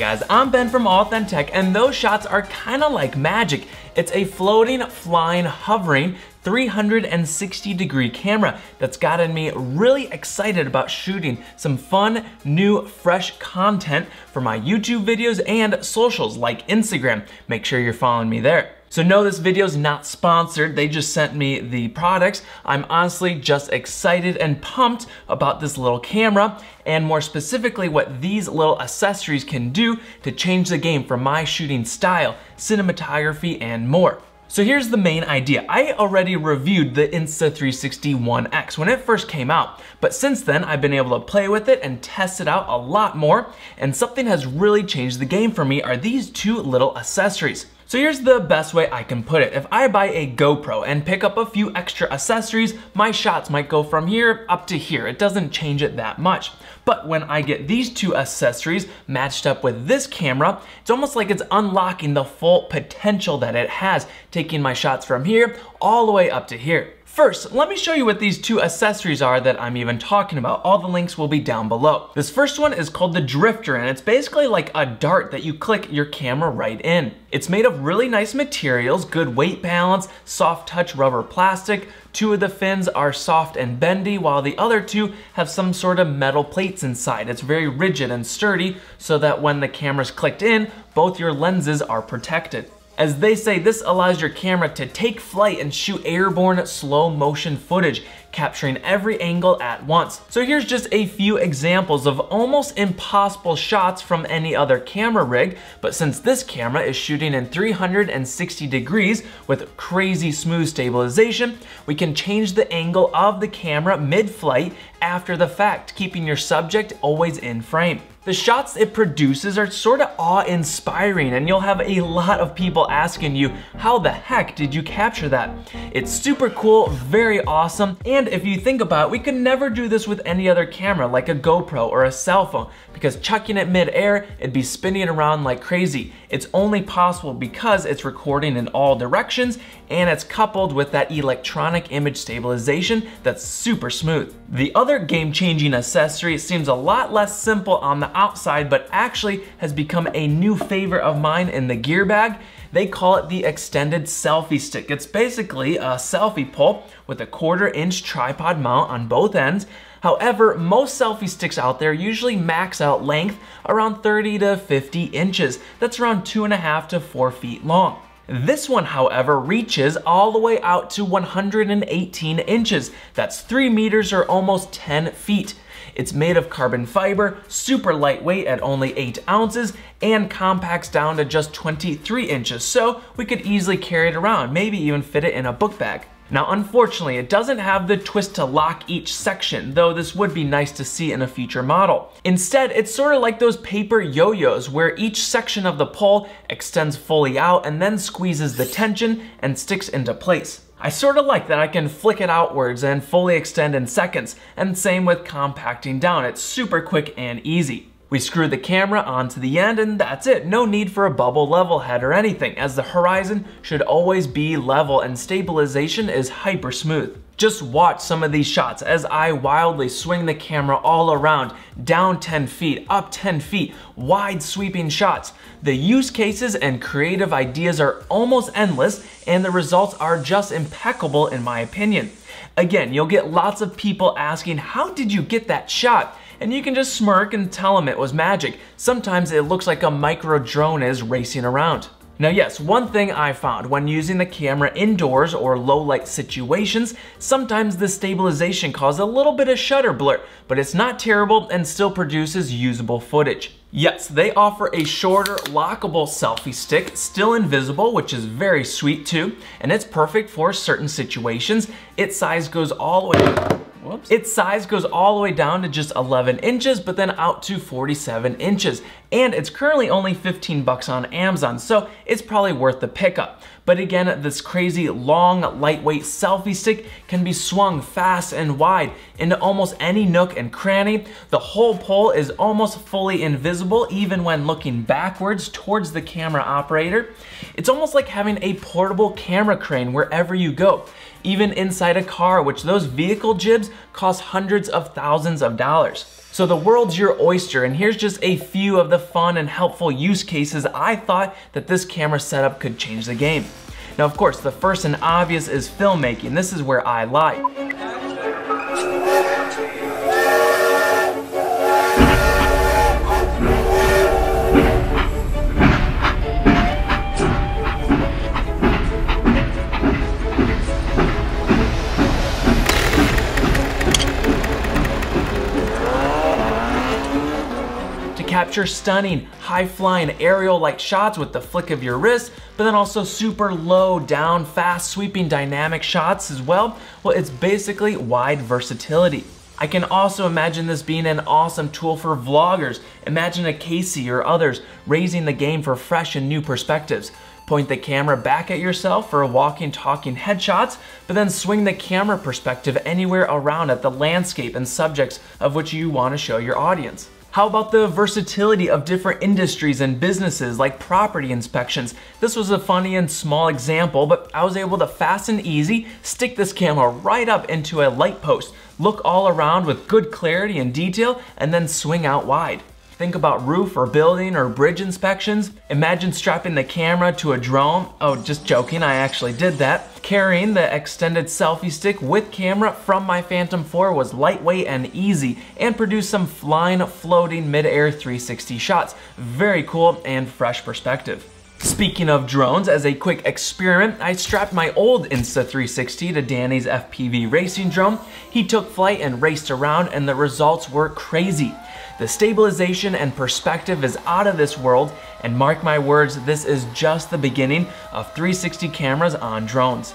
Guys, I'm Ben from Authentech, and those shots are kinda like magic. It's a floating, flying, hovering 360 degree camera that's gotten me really excited about shooting some fun, new, fresh content for my YouTube videos and socials like Instagram. Make sure you're following me there. So no, this video is not sponsored. They just sent me the products. I'm honestly just excited and pumped about this little camera and more specifically what these little accessories can do to change the game for my shooting style, cinematography, and more. So here's the main idea. I already reviewed the Insta360 One X when it first came out, but since then I've been able to play with it and test it out a lot more, and something has really changed the game for me are these two little accessories. So here's the best way I can put it. If I buy a GoPro and pick up a few extra accessories, my shots might go from here up to here. It doesn't change it that much. But when I get these two accessories matched up with this camera, it's almost like it's unlocking the full potential that it has, taking my shots from here all the way up to here. First, let me show you what these two accessories are that I'm even talking about. All the links will be down below. This first one is called the Drifter, and it's basically like a dart that you click your camera right in. It's made of really nice materials, good weight balance, soft touch rubber plastic. Two of the fins are soft and bendy, while the other two have some sort of metal plates inside. It's very rigid and sturdy, so that when the camera's clicked in, both your lenses are protected. As they say, this allows your camera to take flight and shoot airborne slow motion footage, capturing every angle at once. So here's just a few examples of almost impossible shots from any other camera rig, but since this camera is shooting in 360 degrees with crazy smooth stabilization, we can change the angle of the camera mid-flight after the fact, keeping your subject always in frame. The shots it produces are sort of awe-inspiring and you'll have a lot of people asking you, how the heck did you capture that? It's super cool, very awesome, and if you think about it, we could never do this with any other camera like a GoPro or a cell phone because chucking it mid-air, it'd be spinning around like crazy. It's only possible because it's recording in all directions and it's coupled with that electronic image stabilization that's super smooth. The other game-changing accessory seems a lot less simple on the outside, but actually has become a new favorite of mine in the gear bag. They call it the extended selfie stick. It's basically a selfie pole with a quarter inch tripod mount on both ends. However, most selfie sticks out there usually max out length around 30 to 50 inches. That's around two and a half to four feet long. This one, however, reaches all the way out to 118 inches. That's 3 meters or almost 10 feet. It's made of carbon fiber, super lightweight at only 8 ounces, and compacts down to just 23 inches, so we could easily carry it around, maybe even fit it in a book bag. Now unfortunately, it doesn't have the twist to lock each section, though this would be nice to see in a future model. Instead, it's sort of like those paper yo-yos where each section of the pole extends fully out and then squeezes the tension and sticks into place. I sort of like that I can flick it outwards and fully extend in seconds, and same with compacting down, it's super quick and easy. We screw the camera onto the end and that's it. No need for a bubble level head or anything as the horizon should always be level and stabilization is hyper smooth. Just watch some of these shots as I wildly swing the camera all around, down 10 feet, up 10 feet, wide sweeping shots. The use cases and creative ideas are almost endless and the results are just impeccable in my opinion. Again, you'll get lots of people asking, how did you get that shot? And you can just smirk and tell them it was magic. Sometimes it looks like a micro drone is racing around. Now yes, one thing I found when using the camera indoors or low light situations, sometimes the stabilization causes a little bit of shutter blur, but it's not terrible and still produces usable footage. Yes, they offer a shorter, lockable selfie stick, still invisible, which is very sweet too, and it's perfect for certain situations. Its size goes all the way Whoops. Its size goes all the way down to just 11 inches, but then out to 47 inches. And it's currently only 15 bucks on Amazon, so it's probably worth the pickup. But again, this crazy long, lightweight selfie stick can be swung fast and wide into almost any nook and cranny. The whole pole is almost fully invisible even when looking backwards towards the camera operator. It's almost like having a portable camera crane wherever you go. Even inside a car, which those vehicle jibs cost hundreds of thousands of dollars. So the world's your oyster, and here's just a few of the fun and helpful use cases I thought that this camera setup could change the game. Now, of course, the first and obvious is filmmaking. This is where I lie. Capture stunning, high-flying aerial-like shots with the flick of your wrist, but then also super low, down, fast, sweeping dynamic shots as well, well, it's basically wide versatility. I can also imagine this being an awesome tool for vloggers. Imagine a Casey or others raising the game for fresh and new perspectives. Point the camera back at yourself for walking, talking headshots, but then swing the camera perspective anywhere around at the landscape and subjects of which you want to show your audience. How about the versatility of different industries and businesses like property inspections? This was a funny and small example, but I was able to fast and easy stick this camera right up into a light post, look all around with good clarity and detail, and then swing out wide. Think about roof or building or bridge inspections. Imagine strapping the camera to a drone. Oh, just joking, I actually did that. Carrying the extended selfie stick with camera from my Phantom 4 was lightweight and easy and produced some flying, floating mid-air 360 shots. Very cool and fresh perspective. Speaking of drones, as a quick experiment, I strapped my old Insta360 to Danny's FPV racing drone. He took flight and raced around and the results were crazy. The stabilization and perspective is out of this world and mark my words, this is just the beginning of 360 cameras on drones.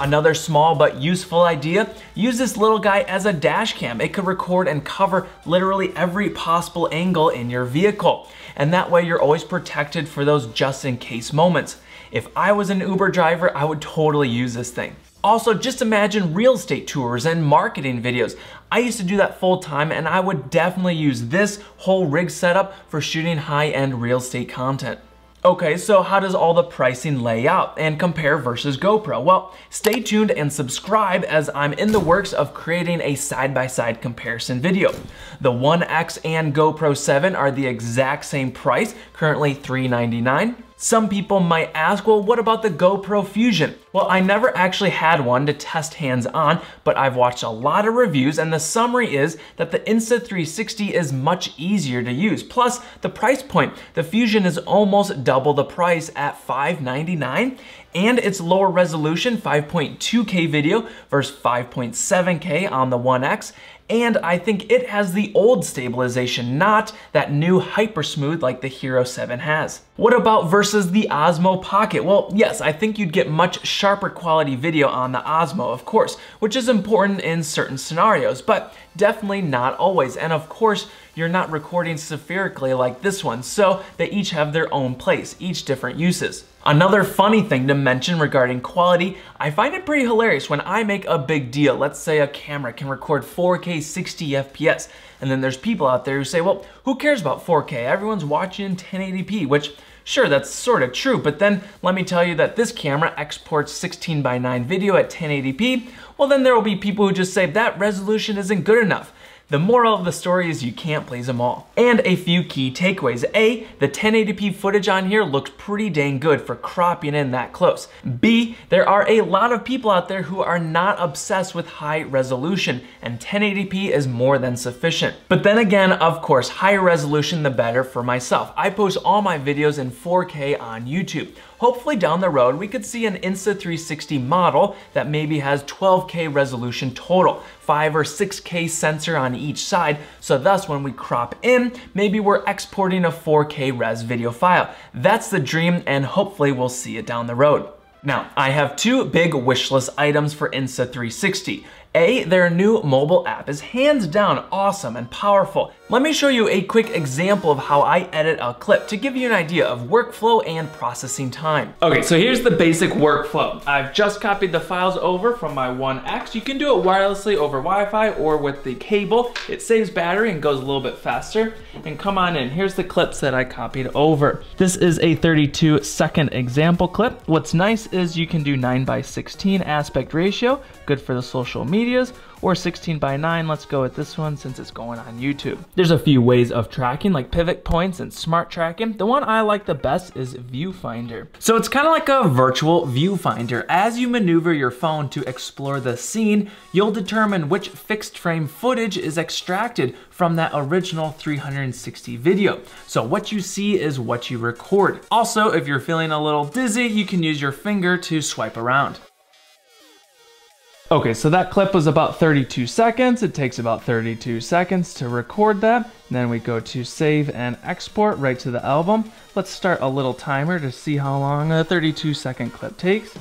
Another small but useful idea, use this little guy as a dash cam. It could record and cover literally every possible angle in your vehicle. And that way you're always protected for those just in case moments. If I was an Uber driver, I would totally use this thing. Also, just imagine real estate tours and marketing videos. I used to do that full time and I would definitely use this whole rig setup for shooting high-end real estate content. Okay, so how does all the pricing lay out and compare versus GoPro? Well, stay tuned and subscribe as I'm in the works of creating a side-by-side -side comparison video. The One X and GoPro 7 are the exact same price, currently 399. Some people might ask, well, what about the GoPro Fusion? Well, I never actually had one to test hands-on, but I've watched a lot of reviews and the summary is that the Insta360 is much easier to use. Plus, the price point, the Fusion is almost double the price at 599 and its lower resolution 5.2K video versus 5.7K on the One X and I think it has the old stabilization, not that new hyper smooth like the Hero 7 has. What about versus the Osmo Pocket? Well, yes, I think you'd get much sharper quality video on the Osmo, of course, which is important in certain scenarios, but definitely not always. And of course, you're not recording spherically like this one, so they each have their own place, each different uses. Another funny thing to mention regarding quality, I find it pretty hilarious when I make a big deal. Let's say a camera can record 4K 60 FPS, and then there's people out there who say, well, who cares about 4K? Everyone's watching 1080p, which Sure, that's sort of true, but then let me tell you that this camera exports 16 by 9 video at 1080p, well then there will be people who just say that resolution isn't good enough. The moral of the story is you can't please them all. And a few key takeaways. A, the 1080p footage on here looks pretty dang good for cropping in that close. B, there are a lot of people out there who are not obsessed with high resolution, and 1080p is more than sufficient. But then again, of course, higher resolution the better for myself. I post all my videos in 4K on YouTube. Hopefully down the road, we could see an Insta360 model that maybe has 12K resolution total, 5 or 6K sensor on each side, so thus when we crop in, maybe we're exporting a 4K res video file. That's the dream and hopefully we'll see it down the road. Now, I have two big wish list items for Insta360. A, their new mobile app is hands down awesome and powerful. Let me show you a quick example of how I edit a clip to give you an idea of workflow and processing time. Okay, so here's the basic workflow. I've just copied the files over from my One X. You can do it wirelessly over Wi-Fi or with the cable. It saves battery and goes a little bit faster. And come on in, here's the clips that I copied over. This is a 32 second example clip. What's nice is you can do 9 by 16 aspect ratio, good for the social medias, or 16 by 9. Let's go with this one since it's going on YouTube. There's a few ways of tracking like pivot points and smart tracking. The one I like the best is viewfinder. So it's kind of like a virtual viewfinder. As you maneuver your phone to explore the scene, you'll determine which fixed frame footage is extracted from that original 360 video. So what you see is what you record. Also, if you're feeling a little dizzy, you can use your finger to swipe around. Okay, so that clip was about 32 seconds. It takes about 32 seconds to record that. And then we go to save and export right to the album. Let's start a little timer to see how long a 32 second clip takes.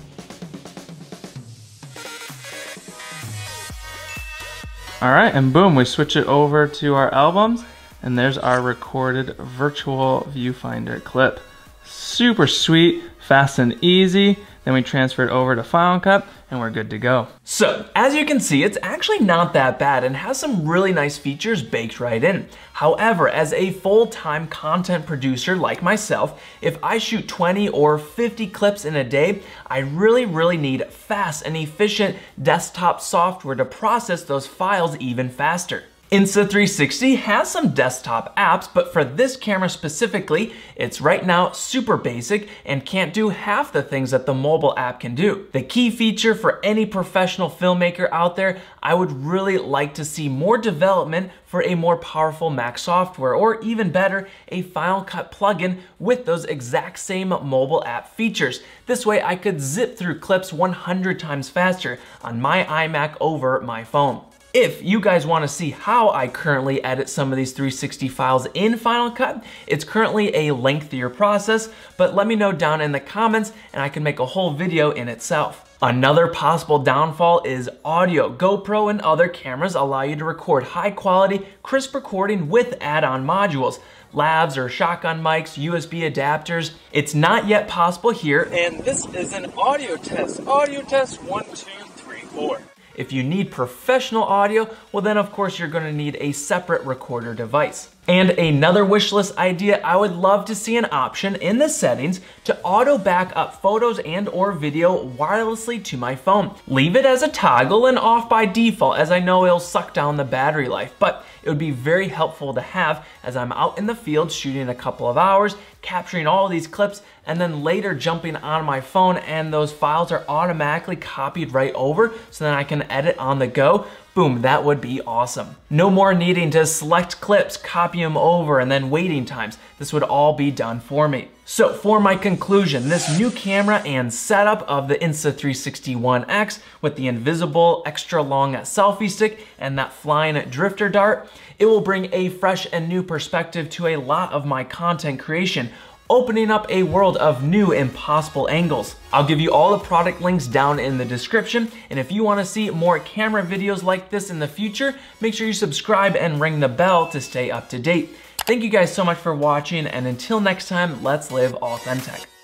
All right, and boom, we switch it over to our albums and there's our recorded virtual viewfinder clip. Super sweet, fast and easy. Then we transfer it over to Final Cut and we're good to go. So, as you can see, it's actually not that bad and has some really nice features baked right in. However, as a full-time content producer like myself, if I shoot 20 or 50 clips in a day, I really, really need fast and efficient desktop software to process those files even faster. Insta360 has some desktop apps, but for this camera specifically, it's right now super basic and can't do half the things that the mobile app can do. The key feature for any professional filmmaker out there, I would really like to see more development for a more powerful Mac software, or even better, a Final Cut plugin with those exact same mobile app features. This way I could zip through clips 100 times faster on my iMac over my phone. If you guys wanna see how I currently edit some of these 360 files in Final Cut, it's currently a lengthier process, but let me know down in the comments and I can make a whole video in itself. Another possible downfall is audio. GoPro and other cameras allow you to record high quality, crisp recording with add-on modules. Lavs or shotgun mics, USB adapters. It's not yet possible here, and this is an audio test. Audio test one, two, three, four. If you need professional audio, well then of course you're gonna need a separate recorder device. And another wishlist idea, I would love to see an option in the settings to auto back up photos and or video wirelessly to my phone. Leave it as a toggle and off by default as I know it'll suck down the battery life, but it would be very helpful to have as I'm out in the field shooting a couple of hours, capturing all these clips, and then later jumping on my phone and those files are automatically copied right over so then I can edit on the go Boom, that would be awesome. No more needing to select clips, copy them over, and then waiting times. This would all be done for me. So for my conclusion, this new camera and setup of the Insta360 One X with the invisible extra long selfie stick and that flying drifter dart, it will bring a fresh and new perspective to a lot of my content creation opening up a world of new impossible angles. I'll give you all the product links down in the description, and if you wanna see more camera videos like this in the future, make sure you subscribe and ring the bell to stay up to date. Thank you guys so much for watching, and until next time, let's live authentic.